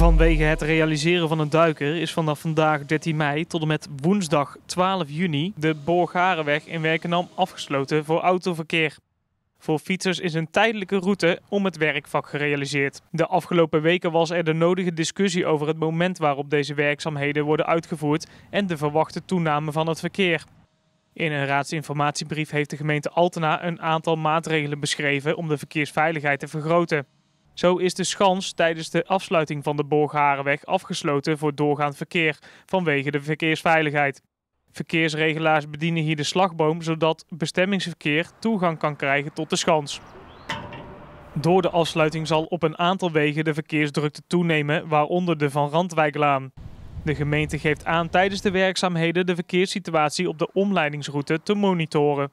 Vanwege het realiseren van een duiker is vanaf vandaag 13 mei tot en met woensdag 12 juni de Borgarenweg in Werkendam afgesloten voor autoverkeer. Voor fietsers is een tijdelijke route om het werkvak gerealiseerd. De afgelopen weken was er de nodige discussie over het moment waarop deze werkzaamheden worden uitgevoerd en de verwachte toename van het verkeer. In een raadsinformatiebrief heeft de gemeente Altena een aantal maatregelen beschreven om de verkeersveiligheid te vergroten. Zo is de schans tijdens de afsluiting van de Borgharenweg afgesloten voor doorgaand verkeer vanwege de verkeersveiligheid. Verkeersregelaars bedienen hier de slagboom zodat bestemmingsverkeer toegang kan krijgen tot de schans. Door de afsluiting zal op een aantal wegen de verkeersdrukte toenemen, waaronder de Van Randwijklaan. De gemeente geeft aan tijdens de werkzaamheden de verkeerssituatie op de omleidingsroute te monitoren.